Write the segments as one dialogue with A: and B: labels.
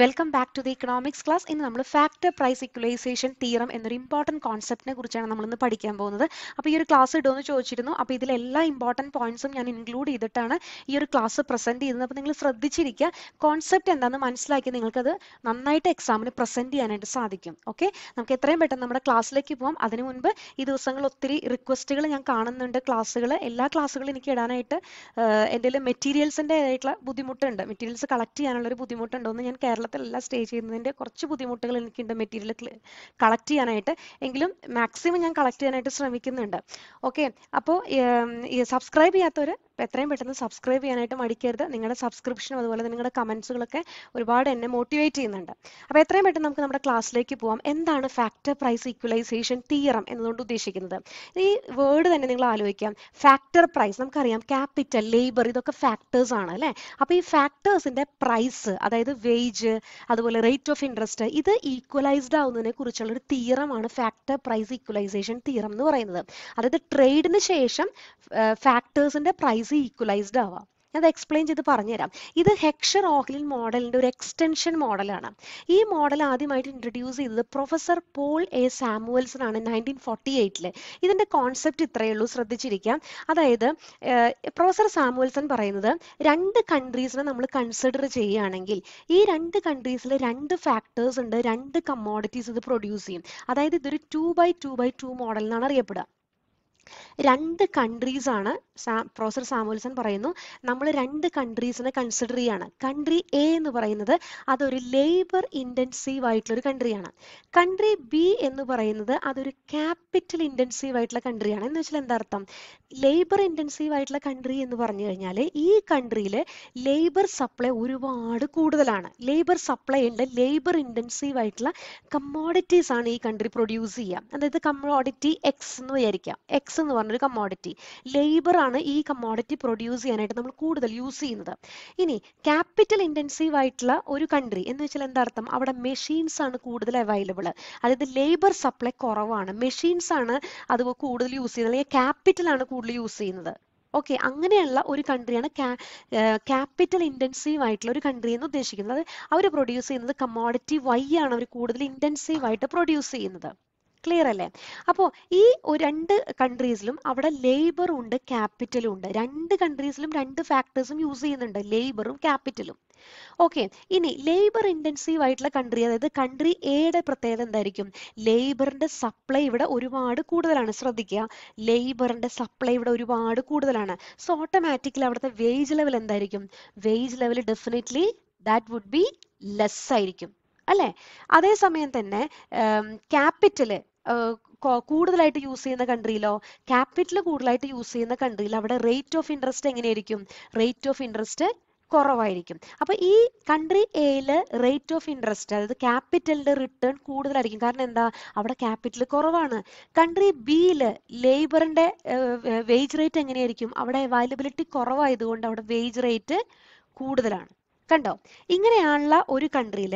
A: Welcome back to the economics class ഇന്ന് നമ്മൾ factor price equalisation theorem എന്നൊരു important കോൺസെപ്റ്റിനെ കുറിച്ചാണ് നമ്മൾ ഇന്ന് പഠിക്കാൻ പോകുന്നത്. അപ്പോൾ ഈ ഒരു ക്ലാസ് ഇടുമെന്ന് ചോദിച്ചിരുന്നു. അപ്പോൾ ഇതിൽ എല്ലാ ഇമ്പോർട്ടന്റ് പോയിന്റ്സും ഞാൻ ഇൻക്ലൂഡ് ചെയ്തിട്ടാണ് ഈ ഒരു ക്ലാസ് പ്രസന്റ് ചെയ്യുന്നത്. അപ്പോൾ നിങ്ങൾ ശ്രദ്ധിച്ചിരിക്കുക. കോൺസെപ്റ്റ് എന്താണെന്ന് മനസ്സിലാക്കി നിങ്ങൾക്കത് നന്നായിട്ട് എക്സാമിന് പ്രസന്റ് ചെയ്യാനായിട്ട് സാധിക്കും. ഓക്കെ നമുക്ക് എത്രയും പെട്ടെന്ന് നമ്മുടെ ക്ലാസ്സിലേക്ക് പോകാം അതിനു മുൻപ് ഈ ദിവസങ്ങൾ ഒത്തിരി റിക്വസ്റ്റുകൾ ഞാൻ കാണുന്നുണ്ട് ക്ലാസ്സുകൾ എല്ലാ ക്ലാസ്സുകളും എനിക്ക് ഇടാനായിട്ട് എന്റെ മെറ്റീരിയൽസിന്റെ ആയിട്ടുള്ള ബുദ്ധിമുട്ടുണ്ട്. മെറ്റീരിയൽസ് കളക്ട് ചെയ്യാനുള്ള ഒരു ബുദ്ധിമുട്ടുണ്ടോയെന്ന് ഞാൻ കേരളത്തിലല്ല സ്റ്റേ ചെയ്യുന്നതിന്റെ കുറച്ച് ബുദ്ധിമുട്ടുകൾ എനിക്കുണ്ട് മെറ്റീരിയൽ കളക്ട് ചെയ്യാനായിട്ട്. എങ്കിലും മാക്സിമം ഞാൻ കളക്ട് ചെയ്യാനായിട്ട് ശ്രമിക്കുന്നുണ്ട്. ഓക്കെ അപ്പോൾ സബ്സ്ക്രൈബ് ചെയ്യാത്തവർ എത്രയും പെട്ടെന്ന് സബ്സ്ക്രൈബ് ചെയ്യാനായിട്ട് മടിക്കരുത്. നിങ്ങളുടെ സബ്സ്ക്രിപ്ഷനും അതുപോലെ തന്നെ നിങ്ങളുടെ കമൻസുകളൊക്കെ ഒരുപാട് എന്നെ മോട്ടിവേറ്റ് ചെയ്യുന്നുണ്ട്. അപ്പോൾ എത്രയും പെട്ടെന്ന് നമുക്ക് നമ്മുടെ ക്ലാസ്സിലേക്ക് പോവാം. എന്താണ് ഫാക്ടർ പ്രൈസ് ഈക്വലൈസേഷൻ തിയറം എന്നതുകൊണ്ട് ഉദ്ദേശിക്കുന്നത്? ഈ വേർഡ് തന്നെ നിങ്ങൾ ആലോചിക്കാം. ഫാക്ടർ പ്രൈസ് നമുക്കറിയാം. ക്യാപിറ്റൽ ലേബർ ഇതൊക്കെ ഫാക്ടേഴ്സ് ആണ് അല്ലേ? അപ്പോൾ ഈ ഫാക്ടേഴ്സിന്റെ പ്രൈസ് അതായത് വേജ് അതുപോലെ റേറ്റ് ഓഫ് ഇൻട്രസ്റ്റ് ഇത് ഈക്വലൈസ്ഡ് ആവുന്നതിനെ കുറിച്ചുള്ള ഒരു തീറമാണ് ഫാക്ടർ പ്രൈസ് ഈക്വലൈസേഷൻ തീറം എന്ന് പറയുന്നത്. അതായത് ട്രേഡിന് ശേഷം ഫാക്ടേഴ്സിന്റെ പ്രൈസ് ഈക്വലൈസ്ഡ് ആവാം. അത് എക്സ്പ്ലെയിൻ ചെയ്ത് പറഞ്ഞുതരാം. ഇത് ഹെക്ഷർ ഓഹ്ലിൻ മോഡലിന്റെ ഒരു എക്സ്റ്റൻഷൻ മോഡലാണ്. ഈ മോഡൽ ആദ്യമായിട്ട് ഇൻട്രൊഡ്യൂസ് ചെയ്തത് പ്രൊഫസർ പോൾ എ സാമുവൽസൺ ആണ് നയന്റീൻ ഫോർട്ടി എയ്റ്റിൽ ഇതിന്റെ കോൺസെപ്റ്റ് ഇത്രയേ ഉള്ളൂ ശ്രദ്ധിച്ചിരിക്കാം. അതായത് പ്രൊഫസർ സാമുവൽസൺ പറയുന്നത് രണ്ട് കൺട്രീസിനെ നമ്മൾ കൺസിഡർ ചെയ്യുകയാണെങ്കിൽ ഈ രണ്ട് കൺട്രീസിൽ രണ്ട് ഫാക്ടേഴ്സ് ഉണ്ട് രണ്ട് കമ്മോഡിറ്റീസ് ഇത് പ്രൊഡ്യൂസ് ചെയ്യും. അതായത് ഇതൊരു two by two by two model എന്നാണ് അറിയപ്പെടുക. രണ്ട് കൺട്രീസ് ആണ് പ്രൊഫസർ സാമുൽസൺ പറയുന്നു. നമ്മൾ രണ്ട് കൺട്രീസിനെ കൺസിഡർ ചെയ്യാണ്. കൺട്രി എ എന്ന് പറയുന്നത് അതൊരു ലേബർ ഇന്റൻസീവ് ആയിട്ടുള്ള ഒരു കൺട്രി ആണ്. കൺട്രി ബി എന്ന് പറയുന്നത് അതൊരു ക്യാപിറ്റൽ ഇന്റൻസീവ് ആയിട്ടുള്ള കൺട്രി ആണ്. എന്ന് വെച്ചാൽ എന്താ അർത്ഥം? ലേബർ ഇന്റൻസീവ് ആയിട്ടുള്ള കൺട്രി എന്ന് പറഞ്ഞു കഴിഞ്ഞാൽ ഈ കൺട്രിയിൽ ലേബർ സപ്ലൈ ഒരുപാട് കൂടുതലാണ്. ലേബർ സപ്ലൈ ഉണ്ട് ലേബർ ഇന്റൻസീവ് ആയിട്ടുള്ള കമ്മോഡിറ്റീസ് ആണ് ഈ കൺട്രി പ്രൊഡ്യൂസ് ചെയ്യുക. അതായത് കമ്മോഡിറ്റി എക്സ് എന്ന് വിചാരിക്കാം എക്സ് എന്ന് പറഞ്ഞൊരു കമ്മോഡിറ്റി ലേബർ ആണ് ഈ കമ്മോഡിറ്റി പ്രൊഡ്യൂസ് ചെയ്യാനായിട്ട് നമ്മൾ കൂടുതൽ യൂസ് ചെയ്യുന്നത്. ഇനി ക്യാപിറ്റൽ ഇന്റൻസീവ് ആയിട്ടുള്ള ഒരു കൺട്രി എന്ന് വെച്ചാൽ എന്താ അർത്ഥം? അവിടെ മെഷീൻസ് ആണ് കൂടുതൽ അവൈലബിൾ അതായത് ലേബർ സപ്ലൈ കുറവാണ്. മെഷീൻസ് ആണ് അത് കൂടുതൽ യൂസ് ചെയ്യുന്നത്. അല്ലെങ്കിൽ ക്യാപിറ്റൽ ആണ് കൂടുതൽ യൂസ് ചെയ്യുന്നത്. ഓക്കെ അങ്ങനെയുള്ള ഒരു കൺട്രിയാണ് ക്യാപിറ്റൽ ഇന്റൻസീവ് ആയിട്ടുള്ള ഒരു കൺട്രി എന്ന് ഉദ്ദേശിക്കുന്നത്. അവർ പ്രൊഡ്യൂസ് ചെയ്യുന്നത് കമ്മോഡിറ്റി വൈ ആണ് അവർ കൂടുതൽ ഇന്റൻസീവ് ആയിട്ട് പ്രൊഡ്യൂസ് ചെയ്യുന്നത്. ക്ലിയർ അല്ലേ? അപ്പോൾ ഈ രണ്ട് കൺട്രീസിലും അവിടെ ലേബറും ഉണ്ട് ക്യാപിറ്റലും ഉണ്ട്. രണ്ട് കൺട്രീസിലും രണ്ട് ഫാക്ടേഴ്സും യൂസ് ചെയ്യുന്നുണ്ട്. ലേബറും ക്യാപിറ്റലും ഓക്കെ ഇനി ലേബർ ഇന്റൻസീവ് ആയിട്ടുള്ള കൺട്രി അതായത് കൺട്രി എയുടെ പ്രത്യേകത എന്തായിരിക്കും? ലേബറിന്റെ സപ്ലൈ ഇവിടെ ഒരുപാട് കൂടുതലാണ്. ശ്രദ്ധിക്കുക. ലേബറിന്റെ സപ്ലൈ ഇവിടെ ഒരുപാട് കൂടുതലാണ്. സോ ഓട്ടോമാറ്റിക്കലി അവിടുത്തെ വേജ് ലെവൽ എന്തായിരിക്കും? Wage level definitely that would be less ആയിരിക്കും. അല്ലേ? അതേസമയം തന്നെ ക്യാപിറ്റൽ കൂടുതലായിട്ട് യൂസ് ചെയ്യുന്ന കൺട്രിയിലോ ക്യാപിറ്റൽ കൂടുതലായിട്ട് യൂസ് ചെയ്യുന്ന കൺട്രിയിൽ അവിടെ റേറ്റ് ഓഫ് ഇൻട്രസ്റ്റ് എങ്ങനെയായിരിക്കും? റേറ്റ് ഓഫ് ഇൻട്രസ്റ്റ് കുറവായിരിക്കും. അപ്പൊ ഈ കൺട്രി എയിൽ റേറ്റ് ഓഫ് ഇൻട്രസ്റ്റ് അതായത് ക്യാപിറ്റലിന്റെ റിട്ടേൺ കൂടുതലായിരിക്കും. കാരണം എന്താ? അവിടെ ക്യാപിറ്റൽ കുറവാണ്. കൺട്രി ബിയിൽ ലേബറിന്റെ വേജ് റേറ്റ് എങ്ങനെയായിരിക്കും? അവിടെ അവൈലബിലിറ്റി കുറവായതുകൊണ്ട് അവിടെ വേജ് റേറ്റ് കൂടുതലാണ്. കണ്ടോ? ഇങ്ങനെയാണുള്ള ഒരു കൺട്രിയിൽ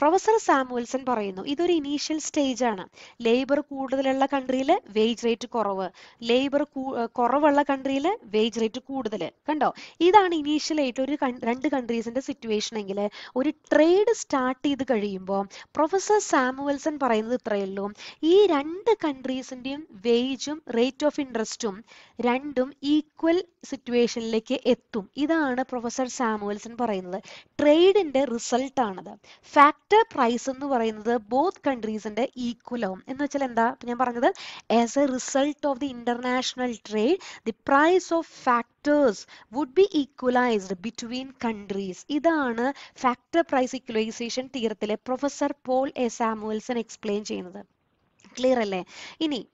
A: പ്രൊഫസർ സാമുവൽസൺ പറയുന്നു ഇതൊരു ഇനീഷ്യൽ സ്റ്റേജ് ആണ്. ലേബർ കൂടുതലുള്ള കൺട്രിയിൽ വേജ് റേറ്റ് കുറവ്. ലേബർ കുറവുള്ള കൺട്രിയിൽ വേജ് റേറ്റ് കൂടുതൽ കണ്ടോ? ഇതാണ് ഇനീഷ്യൽ ആയിട്ട് ഒരു രണ്ട് കൺട്രീസിന്റെ സിറ്റുവേഷൻ എങ്കിൽ ഒരു ട്രേഡ് സ്റ്റാർട്ട് ചെയ്ത് കഴിയുമ്പോൾ പ്രൊഫസർ സാമുവൽസൺ പറയുന്നത് ഇത്രയേ ഉള്ളൂ. ഈ രണ്ട് കൺട്രീസിന്റെയും വേജും റേറ്റ് ഓഫ് ഇൻട്രസ്റ്റും രണ്ടും ഈക്വൽ സിറ്റുവേഷനിലേക്ക് എത്തും. ഇതാണ് പ്രൊഫസർ സാമുവൽസൺ പറയുന്നത്. ട്രേഡിന്റെ റിസൾട്ട് ആണത്. ഫാക്ടർ പ്രൈസ് എന്ന് പറയുന്നത് ബോത്ത് കൺട്രീസിന്റെ ഈക്വലാവും എന്ന് വെച്ചാൽ എന്താ? ഞാൻ പറഞ്ഞത് as a result of the international trade the price of factors would be equalised between countries ഇതാണ് factor price equalisation തീരത്തിലെ professor Paul A Samuelson explain ചെയ്യുന്നത്. ക്ലിയർ അല്ലേ? ഇനി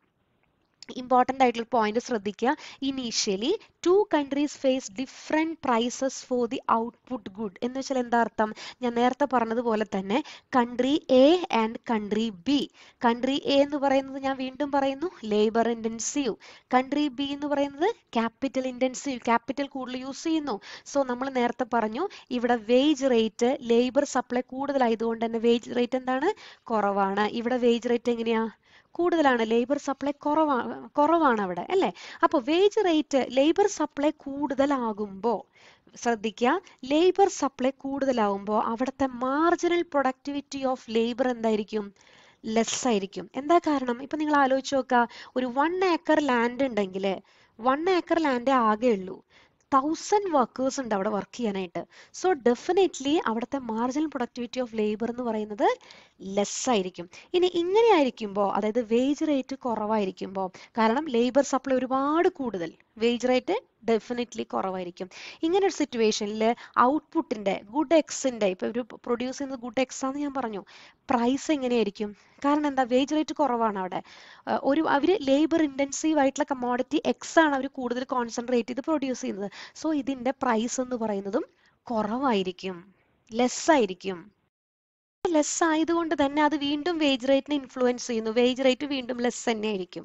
A: ഇമ്പോർട്ടന്റ് ആയിട്ടുള്ള പോയിന്റ് ശ്രദ്ധിക്കുക. Initially two countries face different prices for the output good എന്ന് വെച്ചാൽ എന്താ അർത്ഥം? ഞാൻ നേരത്തെ പറഞ്ഞതുപോലെ തന്നെ country A and country B country A എന്ന് പറയുന്നത് ഞാൻ വീണ്ടും പറയുന്നു ലേബർ ഇന്റൻസീവ് കൺട്രി ബി എന്ന് പറയുന്നത് ക്യാപിറ്റൽ ഇന്റൻസീവ് ക്യാപിറ്റൽ കൂടുതൽ യൂസ് ചെയ്യുന്നു. സോ നമ്മൾ നേരത്തെ പറഞ്ഞു ഇവിടെ വേജ് റേറ്റ് ലേബർ സപ്ലൈ കൂടുതലായതുകൊണ്ട് തന്നെ വേജ് റേറ്റ് എന്താണ്? കുറവാണ്. ഇവിടെ വേജ് റേറ്റ് എങ്ങനെയാ? കൂടുതലാണ് ലേബർ സപ്ലൈ കുറവാണ് കുറവാണ് അവിടെ അല്ലേ? അപ്പോൾ വേജ് റേറ്റ് ലേബർ സപ്ലൈ കൂടുതലാകുമ്പോൾ ശ്രദ്ധിക്കുക ലേബർ സപ്ലൈ കൂടുതലാകുമ്പോൾ അവിടുത്തെ മാർജിനൽ പ്രൊഡക്ടിവിറ്റി ഓഫ് ലേബർ എന്തായിരിക്കും? ലെസ് ആയിരിക്കും. എന്താ കാരണം? ഇപ്പൊ നിങ്ങൾ ആലോചിച്ച് നോക്കുക ഒരു വൺ ഏക്കർ ലാൻഡ് ഉണ്ടെങ്കിൽ വൺ ഏക്കർ ലാൻഡ് ആകെ ഉള്ളൂ തൗസൻഡ് വർക്കേഴ്സ് ഉണ്ട് അവിടെ വർക്ക് ചെയ്യാനായിട്ട്. സോ ഡെഫിനറ്റ്ലി അവിടുത്തെ മാർജിനൽ പ്രൊഡക്ടിവിറ്റി ഓഫ് ലേബർ എന്ന് പറയുന്നത് ലെസ് ആയിരിക്കും. ഇനി ഇങ്ങനെ ആയിരിക്കുമ്പോൾ അതായത് വേജ് റേറ്റ് കുറവായിരിക്കുമ്പോൾ കാരണം ലേബർ സപ്ലൈ ഒരുപാട് കൂടുതൽ. വേജ് റേറ്റ് ഡെഫിനറ്റ്ലി കുറവായിരിക്കും. ഇങ്ങനെ ഒരു സിറ്റുവേഷനിൽ ഔട്ട്പുട്ടിന്റെ ഗുഡ് എക്സിന്റെ ഇപ്പൊ ഒരു പ്രൊഡ്യൂസ് ചെയ്യുന്നത് ഗുഡ് എക്സ് ആണെന്ന് ഞാൻ പറഞ്ഞു. പ്രൈസ് എങ്ങനെയായിരിക്കും? കാരണം എന്താ? വേജ് റേറ്റ് കുറവാണ് അവിടെ. ഒരു അവർ ലേബർ ഇന്റൻസീവ് ആയിട്ടുള്ള കമോഡിറ്റി എക്സ് ആണ് അവർ കൂടുതൽ കോൺസെൻട്രേറ്റ് ചെയ്ത് പ്രൊഡ്യൂസ് ചെയ്യുന്നത്. സോ ഇതിന്റെ പ്രൈസ് എന്ന് പറയുന്നതും കുറവായിരിക്കും. ലെസ് ആയിരിക്കും. ലെസ് ആയതുകൊണ്ട് തന്നെ അത് വീണ്ടും വേജ് റേറ്റിനെ ഇൻഫ്ലുവൻസ് ചെയ്യുന്നു. വേജ് റേറ്റ് വീണ്ടും ലെസ് തന്നെ ആയിരിക്കും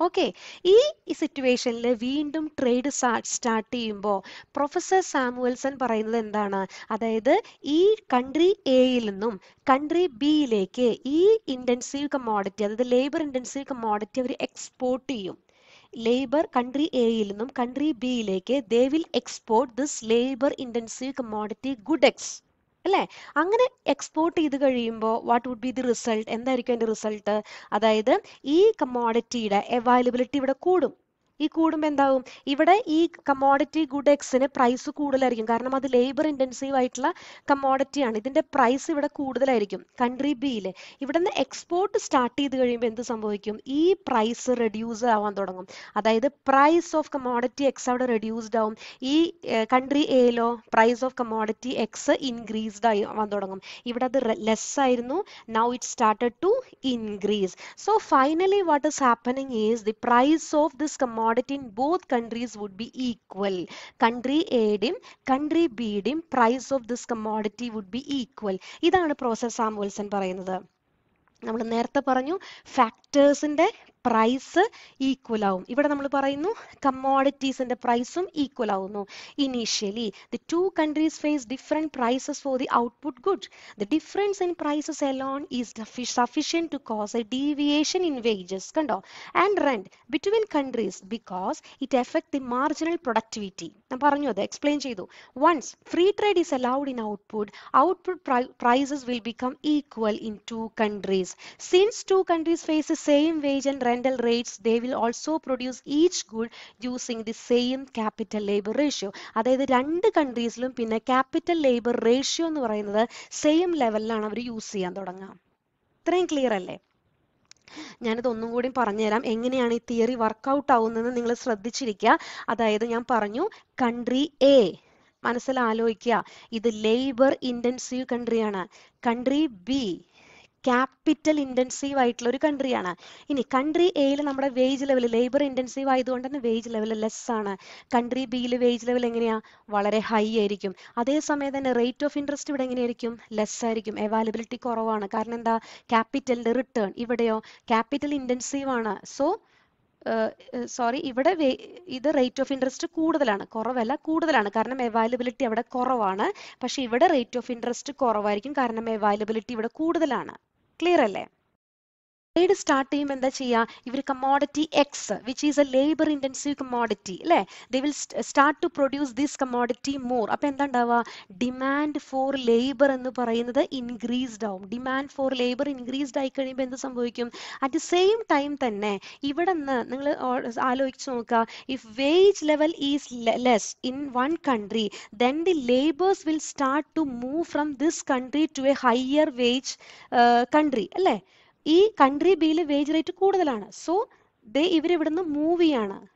A: ഓക്കെ ഈ സിറ്റുവേഷനിൽ വീണ്ടും ട്രേഡ് സ്റ്റാർട്ട് ചെയ്യുമ്പോൾ പ്രൊഫസർ സാമുവൽസൺ പറയുന്നത് എന്താണ്? അതായത് ഈ കൺട്രി എയിൽ നിന്നും കൺട്രി ബിയിലേക്ക് ഈ ഇന്റൻസീവ് കമോഡിറ്റി അതായത് ലേബർ ഇന്റൻസീവ് കമോഡിറ്റി അവർ എക്സ്പോർട്ട് ചെയ്യും. ലേബർ കൺട്രി എയിൽ നിന്നും country ബിയിലേക്ക് they will export this labour intensive commodity good X അല്ലേ? അങ്ങനെ എക്സ്പോർട്ട് ചെയ്ത് കഴിയുമ്പോൾ what would be the result എന്തായിരിക്കും അതിന്റെ റിസൾട്ട് അതായത് ഈ കമ്മോഡിറ്റിയുടെ അവൈലബിലിറ്റി ഇവിടെ കൂടും. ഈ കൂടുമ്പോൾ എന്താവും? ഇവിടെ ഈ കമോഡിറ്റി ഗുഡ് എക്സിന് പ്രൈസ് കൂടുതലായിരിക്കും. കാരണം അത് ലേബർ ഇന്റൻസീവ് ആയിട്ടുള്ള കമോഡിറ്റിയാണ് ഇതിന്റെ പ്രൈസ് ഇവിടെ കൂടുതലായിരിക്കും. കൺട്രി ബിയിൽ ഇവിടെ നിന്ന് എക്സ്പോർട്ട് സ്റ്റാർട്ട് ചെയ്ത് കഴിയുമ്പോൾ എന്ത് സംഭവിക്കും? ഈ പ്രൈസ് റെഡ്യൂസ് ആവാൻ തുടങ്ങും. അതായത് പ്രൈസ് ഓഫ് കമോഡിറ്റി എക്സ് അവിടെ റെഡ്യൂസ്ഡ് ആവും. ഈ country എയിലോ price of commodity X increased ആവാൻ തുടങ്ങും. ഇവിടെ അത് ലെസ് ആയിരുന്നു. Now it started to increase so finally what is happening is the price of this commodity in both countries would be equal. Country എയുടെയും country ബിയുടെയും price of this commodity would be equal ഇതാണ് process Samuelson പറയുന്നത് നമ്മൾ നേരത്തെ പറഞ്ഞു ഫാക്ടേഴ്സിന്റെ price equal ആവും. ഇവിടെ നമ്മൾ പറയുന്നു കമ്മോഡിറ്റീസിന്റെ പ്രൈസും ഈക്വൽ ആവുന്നു. Initially the two countries face different prices for the output good the difference in prices alone is sufficient to cause a deviation in wages കണ്ടോ? And rent between countries because it effect the marginal productivity ഞാൻ പറഞ്ഞു അത് explain ചെയ്തു. Once free trade is allowed in output output prices will become equal in two countries since two countries face the same wage and rental rates they will also produce each good using the same capital labor ratio. അതായത് രണ്ട് കൺട്രീസിലും പിന്നെ capital labour ratio എന്ന് പറയുന്നത് same ലെവലിലാണ് അവർ use ചെയ്യാൻ തുടങ്ങുക. ഇത്രയും clear അല്ലേ? ഞാനിത് ഒന്നും കൂടി പറഞ്ഞുതരാം. എങ്ങനെയാണ് ഈ തിയറി വർക്കൗട്ട് ആവുന്നതെന്ന് നിങ്ങൾ ശ്രദ്ധിച്ചിരിക്കുക. അതായത് ഞാൻ പറഞ്ഞു കൺട്രി എ മനസ്സിൽ ആലോചിക്കുക ഇത് ലേബർ ഇന്റൻസീവ് കൺട്രിയാണ് കൺട്രി ബി ക്യാപിറ്റൽ ഇന്റൻസീവ് ആയിട്ടുള്ള ഒരു കൺട്രിയാണ് ഇനി കൺട്രി എയിൽ നമ്മുടെ വേജ് ലെവൽ ലേബർ ഇന്റൻസീവ് ആയതുകൊണ്ട് തന്നെ വേജ് ലെവൽ ലെസ് ആണ്. കൺട്രി ബിയിൽ വേജ് ലെവൽ എങ്ങനെയാ? വളരെ ഹൈ ആയിരിക്കും. അതേസമയം തന്നെ റേറ്റ് ഓഫ് ഇൻട്രസ്റ്റ് ഇവിടെ എങ്ങനെയായിരിക്കും? ലെസ് ആയിരിക്കും. അവൈലബിലിറ്റി കുറവാണ്. കാരണം എന്താ? ക്യാപിറ്റലിന്റെ റിട്ടേൺ ഇവിടെയോ? ക്യാപിറ്റൽ ഇന്റൻസീവ് ആണ്. സോ സോറി ഇവിടെ ഇത് റേറ്റ് ഓഫ് ഇൻട്രസ്റ്റ് കൂടുതലാണ്. കുറവല്ല കൂടുതലാണ്. കാരണം അവൈലബിലിറ്റി അവിടെ കുറവാണ്. പക്ഷെ ഇവിടെ റേറ്റ് ഓഫ് ഇൻട്രസ്റ്റ് കുറവായിരിക്കും. കാരണം അവൈലബിലിറ്റി ഇവിടെ കൂടുതലാണ്. ക്ലിയർ അല്ലേ? ട്രേഡ് സ്റ്റാർട്ട് ചെയ്യുമ്പോൾ എന്താ ചെയ്യുക ഇവർ commodity X which is a labour intensive commodity അല്ലേ they will start to produce this commodity more അപ്പൊ എന്താ ഉണ്ടാവുക? ഡിമാൻഡ് ഫോർ ലേബർ എന്ന് പറയുന്നത് ഇൻക്രീസ്ഡ് ആവും. ഡിമാൻഡ് ഫോർ ലേബർ ഇൻക്രീസ്ഡ് ആയി കഴിയുമ്പോൾ എന്ത് സംഭവിക്കും? അറ്റ് ദി സെയിം ടൈം തന്നെ ഇവിടെ നിന്ന് നിങ്ങൾ ആലോചിച്ച് നോക്കുക. If wage level is less in one country then the labours will start to move from this country to a higher wage country അല്ലേ? ഈ കൺട്രി ബിയിൽ വേജ് റേറ്റ് കൂടുതലാണ്. സോ ദേ ഇവർ ഇവിടുന്ന് മൂവ് ചെയ്യാണ്.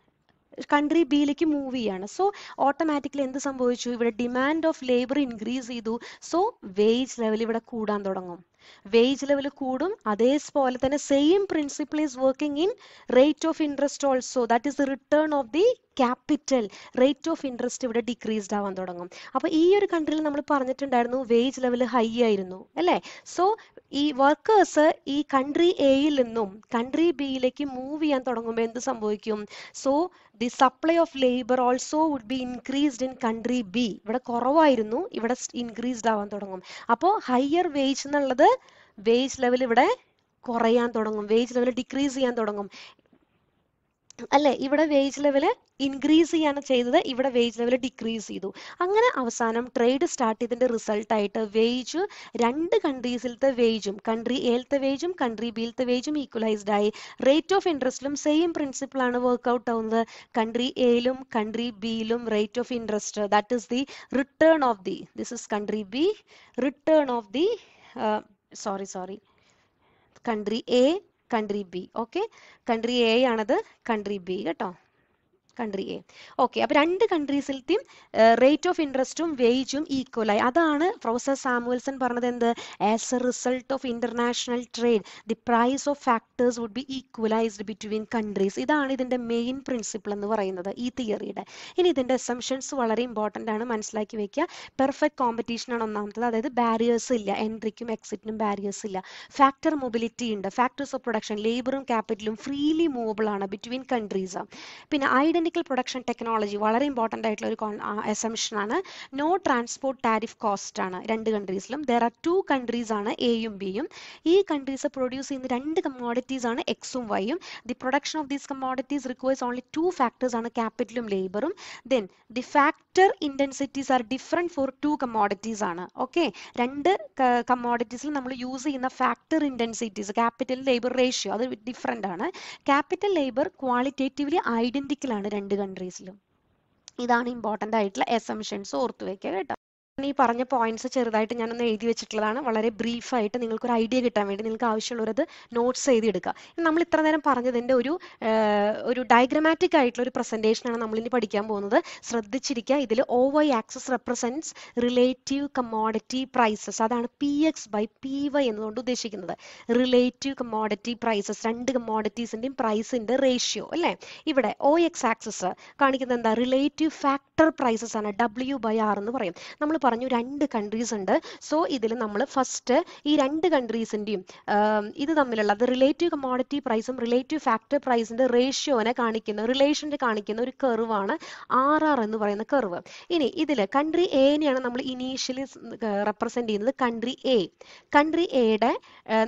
A: കൺട്രി ബിയിലേക്ക് മൂവ് ചെയ്യാണ്. So automatically എന്ത് സംഭവിച്ചു? ഇവിടെ ഡിമാൻഡ് ഓഫ് ലേബർ ഇൻക്രീസ് ചെയ്തു. സോ വേജ് ലെവൽ ഇവിടെ കൂടാൻ തുടങ്ങും. വേജ് ലെവൽ കൂടും. അതേപോലെ തന്നെ same principle is working in rate of interest also that is return of the capital rate of interest ഇവിടെ ഡിക്രീസ്ഡ് ആവാൻ തുടങ്ങും. അപ്പൊ ഈ ഒരു കൺട്രിയിൽ നമ്മൾ പറഞ്ഞിട്ടുണ്ടായിരുന്നു വേജ് ലെവൽ ഹൈ ആയിരുന്നു അല്ലേ? സോ ഈ വർക്കേഴ്സ് ഈ കൺട്രി എയിൽ നിന്നും കൺട്രി ബിയിലേക്ക് മൂവ് ചെയ്യാൻ തുടങ്ങുമ്പോൾ എന്ത് സംഭവിക്കും? So the supply of labour also would be increased in country B ഇവിടെ കുറവായിരുന്നു ഇവിടെ ഇൻക്രീസ്ഡ് ആവാൻ തുടങ്ങും. അപ്പോൾ ഹയർ വേജ് എന്നുള്ളത് വേജ് ലെവൽ ഇവിടെ കുറയാൻ തുടങ്ങും വേജ് ലെവൽ ഡിക്രീസ് ചെയ്യാൻ തുടങ്ങും. അല്ലെ? ഇവിടെ വേജ് ലെവൽ ഇൻക്രീസ് ചെയ്യാണ് ചെയ്തത്. ഇവിടെ വേജ് ലെവൽ ഡിക്രീസ് ചെയ്തു. അങ്ങനെ അവസാനം ട്രേഡ് സ്റ്റാർട്ട് ചെയ്തതിന്റെ റിസൾട്ട് ആയിട്ട് വേജ് രണ്ട് കൺട്രീസിലത്തെ വേജും കൺട്രി എയിലത്തെ വേജും കൺട്രി ബിയിലത്തെ വേജും ഈക്വലൈസ്ഡ് ആയി. റേറ്റ് ഓഫ് ഇൻട്രസ്റ്റിലും സെയിം പ്രിൻസിപ്പിൾ ആണ് വർക്ക്ഔട്ട് ആവുന്നത്. കൺട്രി എയിലും country ബിയിലും rate of interest that is the return of the this is country B return of the sorry sorry country A country B okay country A ആണത് country B കേട്ടോ? Country A okay അപ്പൊ രണ്ട് കൺട്രീസിലത്തെയും rate of ഇൻട്രസ്റ്റും വേജും equal ആയി. അതാണ് professor Samuelson പറഞ്ഞത് എന്ത്? As a result of international trade the price of factors would be equalised between countries ഇതാണ് ഇതിന്റെ മെയിൻ പ്രിൻസിപ്പിൾ എന്ന് പറയുന്നത് ഈ തിയറിയുടെ ഇനി ഇതിന്റെ അസംഷൻസ് വളരെ ഇമ്പോർട്ടന്റ് ആണ്. മനസ്സിലാക്കി വെക്കുക പെർഫെക്റ്റ് കോമ്പറ്റീഷൻ ആണ് ഒന്നാമത്തത്. അതായത് ബാരിയേഴ്സ് ഇല്ല. എൻട്രിക്കും എക്സിറ്റിനും ബാരിയേഴ്സ് ഇല്ല. ഫാക്ടർ മൊബിലിറ്റി ഉണ്ട്. ഫാക്ടേഴ്സ് ഓഫ് പ്രൊഡക്ഷൻ ലേബറും ക്യാപിറ്റലും ഫ്രീലി മൂവബിൾ ആണ് ബിറ്റ്വീൻ കൺട്രീസ് പിന്നെ ഐഡന്റിക്കൽ പ്രൊഡക്ഷൻ ടെക്നോളജി വളരെ ഇമ്പോർട്ടന്റ് ആയിട്ടുള്ള ഒരു അസംഷൻ ആണ്. നോ ട്രാൻസ്പോർട്ട് ടാരിഫ് കോസ്റ്റ് ആണ് രണ്ട് കൺട്രീസിലും ദർ ആർ ടു കൺട്രീസ് ആണ് എയും ബിയും ഈ കൺട്രീസ് പ്രൊഡ്യൂസ് ചെയ്യുന്ന രണ്ട് കമ്മോഡിറ്റീസ് ആണ് എക്സും വൈയും the production of these commodities requires only two factors ആണ് ക്യാപിറ്റലും ലേബറും then the factor intensities are different for two commodities ആണ്. ഓക്കെ രണ്ട് കമ്മോഡിറ്റീസിൽ നമ്മൾ യൂസ് ചെയ്യുന്ന factor intensities capital labour ratio അത് ഡിഫറെന്റ് ആണ്. ക്യാപിറ്റൽ ലേബർ ക്വാളിറ്റേറ്റീവ്ലി ഐഡന്റിക്കൽ ആണ് രണ്ട് കൺട്രീസിലും ഇതാണ് ഇമ്പോർട്ടന്റ് ആയിട്ടുള്ള എസംഷൻസ് ഓർത്തു വെക്കുക കേട്ടോ. ഈ പറഞ്ഞ പോയിന്റ്സ് ചെറുതായിട്ട് ഞാനൊന്ന് എഴുതി വെച്ചിട്ടുള്ളതാണ്. വളരെ ബ്രീഫായിട്ട് നിങ്ങൾക്ക് ഒരു ഐഡിയ കിട്ടാൻ വേണ്ടി നിങ്ങൾക്ക് ആവശ്യമുള്ളത് നോട്ട്സ് എഴുതി എടുക്കുക. നമ്മൾ ഇത്ര നേരം പറഞ്ഞതിന്റെ ഒരു ഒരു ഡയഗ്രമാറ്റിക് ആയിട്ടുള്ള ഒരു പ്രസന്റേഷനാണ് നമ്മളിനി പഠിക്കാൻ പോകുന്നത്. ശ്രദ്ധിച്ചിരിക്കുക ഇതിൽ O Y axis represents relative commodity prices അതാണ് P X by P Y എന്നതുകൊണ്ട് ഉദ്ദേശിക്കുന്നത്. റിലേറ്റീവ് കമോഡിറ്റി പ്രൈസസ് രണ്ട് കമോഡിറ്റീസിന്റെയും പ്രൈസിന്റെ റേഷ്യോ അല്ലേ? ഇവിടെ ഒ എക്സ് ആക്സസ് കാണിക്കുന്നത് എന്താ? റിലേറ്റീവ് ഫാക്ടർ പ്രൈസസ് ആണ് ഡബ്ല്യു ബൈ ആർ എന്ന് പറയും. നമ്മൾ പറഞ്ഞു രണ്ട് കൺട്രീസ് ഉണ്ട്. സോ ഇതിൽ നമ്മൾ ഫസ്റ്റ് ഈ രണ്ട് കൺട്രീസിന്റെയും ഇത് തമ്മിലുള്ള അത് റിലേറ്റീവ് കമോഡിറ്റി പ്രൈസും റിലേറ്റീവ് ഫാക്ടർ പ്രൈസിന്റെ റേഷ്യോനെ കാണിക്കുന്ന റിലേഷന്റെ കാണിക്കുന്ന ഒരു കർവാണ് ആർ ആർ എന്ന് പറയുന്ന കർവ് ഇനി ഇതിൽ കൺട്രി എനെയാണ് നമ്മൾ ഇനീഷ്യലി റെപ്രസെന്റ് ചെയ്യുന്നത് കൺട്രി എ കൺട്രി എയുടെ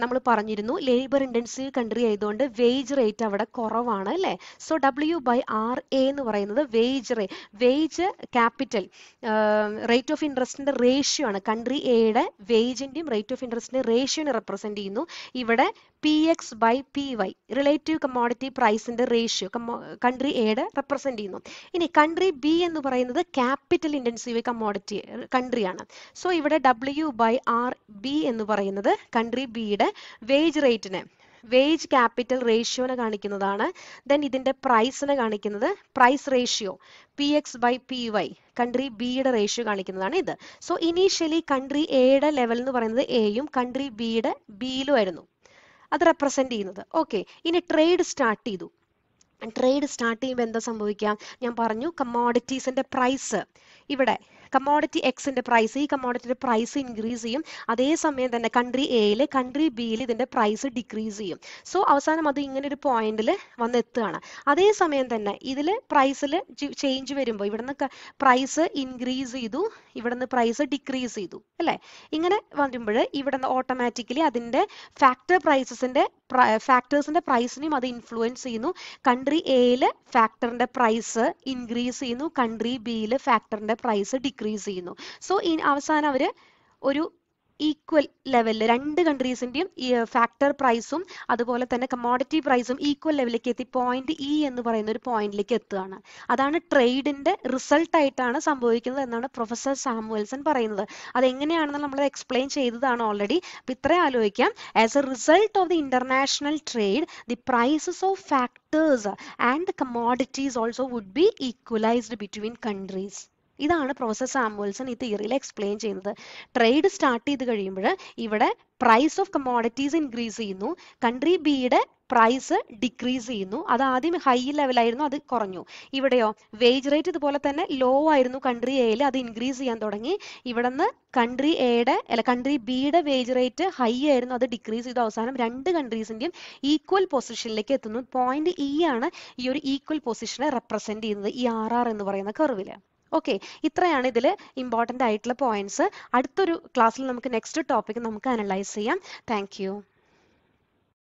A: നമ്മൾ പറഞ്ഞിരുന്നു ലേബർ ഇന്റൻസീവ് കൺട്രി ആയതുകൊണ്ട് വേജ് റേറ്റ് അവിടെ കുറവാണ് അല്ലേ? So W by R A എന്ന് പറയുന്നത് wage ray wage capital rate of ഇൻട്രസ്റ്റിന്റെ റേഷ്യോ ആണ്. കൺട്രി എയുടെ വേജിന്റെയും റേറ്റ് ഓഫ് ഇൻട്രസ്റ്റിന്റെ റേഷ്യോനെ റെപ്രസെന്റ് ചെയ്യുന്നു. ഇവിടെ P X by P Y relative commodity പ്രൈസിന്റെ ratio country എയുടെ റെപ്രസെന്റ് ചെയ്യുന്നു. ഇനി കൺട്രി ബി എന്ന് പറയുന്നത് ക്യാപിറ്റൽ ഇന്റൻസീവ് കമ്മോഡിറ്റി ആണ്. സോ ഇവിടെ ഡബ്ല്യു ബൈ ആർ ബി എന്ന് പറയുന്നത് കൺട്രി ബിയുടെ വേജ് റേറ്റിനെ വേജ് ക്യാപിറ്റൽ റേഷ്യോനെ കാണിക്കുന്നതാണ്. ദെൻ ഇതിന്റെ പ്രൈസിനെ കാണിക്കുന്നത് price ratio P X by P Y country ബിയുടെ റേഷ്യോ കാണിക്കുന്നതാണ് ഇത്. സോ ഇനീഷ്യലി കൺട്രി എയുടെ ലെവൽ എന്ന് പറയുന്നത് എയും കൺട്രി ബിയുടെ ബിയിലും ആയിരുന്നു. അത് റെപ്രസെന്റ് ചെയ്യുന്നത്. ഓക്കെ ഇനി ട്രേഡ് സ്റ്റാർട്ട് ചെയ്തു. ട്രേഡ് സ്റ്റാർട്ട് ചെയ്യുമ്പോൾ എന്താ സംഭവിക്കാം ഞാൻ പറഞ്ഞു കമ്മോഡിറ്റീസിന്റെ പ്രൈസ് ഇവിടെ കമ്മോഡിറ്റി എക്സിന്റെ പ്രൈസ് ഈ കമോഡിറ്റിയുടെ പ്രൈസ് ഇൻക്രീസ് ചെയ്യും. അതേസമയം തന്നെ കൺട്രി എയിൽ കൺട്രി ബിയിൽ ഇതിന്റെ പ്രൈസ് ഡിക്രീസ് ചെയ്യും. സോ അവസാനം അത് ഇങ്ങനെ ഒരു പോയിന്റിൽ വന്നെത്തുകയാണ്. അതേസമയം തന്നെ ഇതിൽ പ്രൈസിൽ ചേഞ്ച് വരുമ്പോൾ ഇവിടുന്ന് പ്രൈസ് ഇൻക്രീസ് ചെയ്തു ഇവിടുന്ന് പ്രൈസ് ഡിക്രീസ് ചെയ്തു അല്ലേ? ഇങ്ങനെ വരുമ്പോൾ ഇവിടുന്ന് ഓട്ടോമാറ്റിക്കലി അതിന്റെ ഫാക്ടർ പ്രൈസസിന്റെ ഫാക്ടേഴ്സിന്റെ പ്രൈസിനെയും അത് ഇൻഫ്ലുവൻസ് ചെയ്യുന്നു. കൺട്രി എയിൽ ഫാക്ടറിന്റെ പ്രൈസ് ഇൻക്രീസ് ചെയ്യുന്നു കൺട്രി ബിയിൽ ഫാക്ടറിന്റെ പ്രൈസ് ഡിക്രീസ് ചെയ്യുന്നു. സോ അവസാനം അവർ ഒരു ഈക്വൽ ലെവലിൽ രണ്ട് കൺട്രീസിന്റെയും ഫാക്ടർ പ്രൈസും അതുപോലെ തന്നെ കമോഡിറ്റി പ്രൈസും ഈക്വൽ ലെവലിലേക്ക് എത്തി. പോയിന്റ് ഇ എന്ന് പറയുന്ന ഒരു പോയിന്റിലേക്ക് എത്തുകയാണ്. അതാണ് ട്രേഡിന്റെ റിസൾട്ട് ആയിട്ടാണ് സംഭവിക്കുന്നത് എന്നാണ് പ്രൊഫസർ സാമുവൽസൺ പറയുന്നത്. അതെങ്ങനെയാണെന്ന് നമ്മൾ എക്സ്പ്ലെയിൻ ചെയ്തതാണ് ഓൾറെഡി അപ്പൊ ഇത്രയും ആലോചിക്കാം. As a result of the international trade the prices of factors and commodities also would be equalised between countries ഇതാണ് പ്രൊഫസർ സാമുവൽസൺ ഈ തിയറിയിൽ എക്സ്പ്ലെയിൻ ചെയ്യുന്നത്. ട്രേഡ് സ്റ്റാർട്ട് ചെയ്ത് കഴിയുമ്പോൾ ഇവിടെ പ്രൈസ് ഓഫ് കമോഡിറ്റീസ് ഇൻക്രീസ് ചെയ്യുന്നു. കൺട്രി ബിയുടെ പ്രൈസ് ഡിക്രീസ് ചെയ്യുന്നു. അത് ആദ്യം ഹൈ ലെവലായിരുന്നു അത് കുറഞ്ഞു. ഇവിടെയോ? വേജ് റേറ്റ് ഇതുപോലെ തന്നെ ലോ ആയിരുന്നു. കൺട്രി എയിൽ അത് ഇൻക്രീസ് ചെയ്യാൻ തുടങ്ങി. ഇവിടെ നിന്ന് കൺട്രി എയുടെ അല്ല കൺട്രി ബിയുടെ വേജ് റേറ്റ് ഹൈ ആയിരുന്നു അത് ഡിക്രീസ് ചെയ്തു. അവസാനം രണ്ട് കൺട്രീസിന്റെയും ഈക്വൽ പൊസിഷനിലേക്ക് എത്തുന്നു. പോയിന്റ് ഇ ആണ് ഈ ഒരു ഈക്വൽ പൊസിഷനെ റെപ്രസെന്റ് ചെയ്യുന്നത് ഈ ആർ ആർ എന്ന് പറയുന്ന കർവിൽ ഓക്കെ ഇത്രയാണ് ഇതിൽ ഇമ്പോർട്ടന്റ് ആയിട്ടുള്ള പോയിന്റ്സ് അടുത്തൊരു ക്ലാസ്സിൽ നമുക്ക് നെക്സ്റ്റ് ടോപ്പിക് നമുക്ക് അനലൈസ് ചെയ്യാം. താങ്ക്